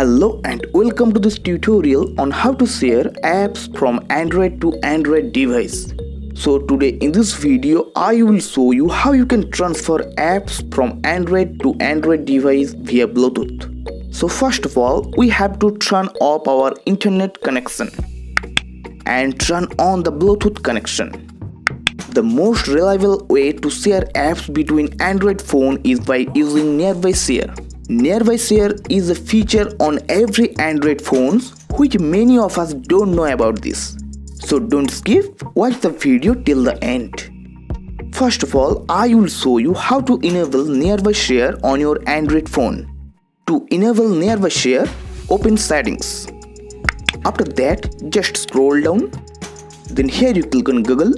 Hello and welcome to this tutorial on how to share apps from Android to Android device. So today in this video I will show you how you can transfer apps from Android to Android device via Bluetooth. So first of all we have to turn off our internet connection and turn on the Bluetooth connection. The most reliable way to share apps between Android phone is by using Nearby Share. Nearby Share is a feature on every Android phones which many of us don't know about this. So don't skip, watch the video till the end. First of all, I will show you how to enable Nearby Share on your Android phone. To enable Nearby Share, open settings. After that, just scroll down. Then here you click on Google.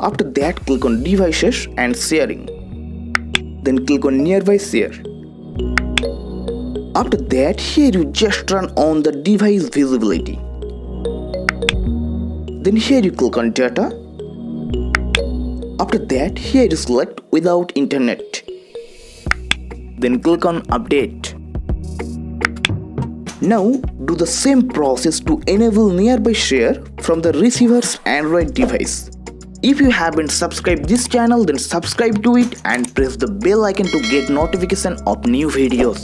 After that, click on devices and sharing then click on nearby share. After that, here you just turn on the device visibility. Then here you click on data. After that, here you select without internet. Then click on update. Now do the same process to enable nearby share from the receiver's Android device. If you haven't subscribed this channel then subscribe to it and press the bell icon to get notification of new videos.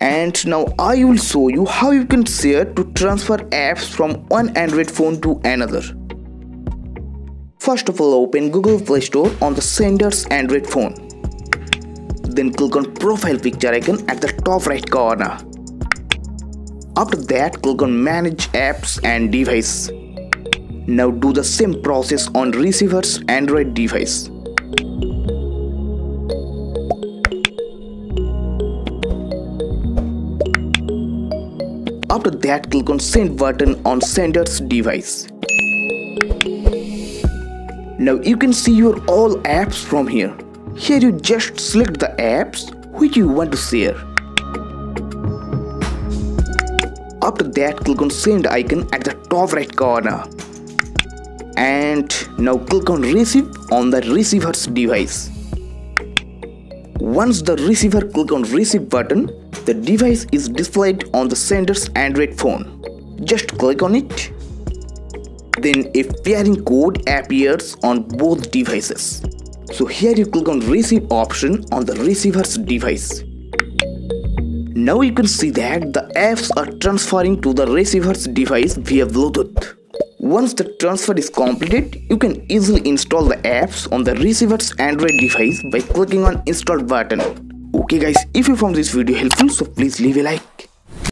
And now I will show you how you can share to transfer apps from one Android phone to another. First of all open Google Play Store on the sender's Android phone. Then click on profile picture icon at the top right corner. After that click on manage apps and device. Now do the same process on receiver's Android device. After that click on send button on sender's device. Now you can see your all apps from here. Here you just select the apps which you want to share. After that click on send icon at the top right corner and now click on receive on the receiver's device. Once the receiver click on receive button, the device is displayed on the sender's Android phone. Just click on it. Then a pairing code appears on both devices. So here you click on receive option on the receiver's device. Now you can see that the apps are transferring to the receiver's device via Bluetooth. Once the transfer is completed, you can easily install the apps on the receiver's Android device by clicking on install button. Okay guys, if you found this video helpful, so please leave a like.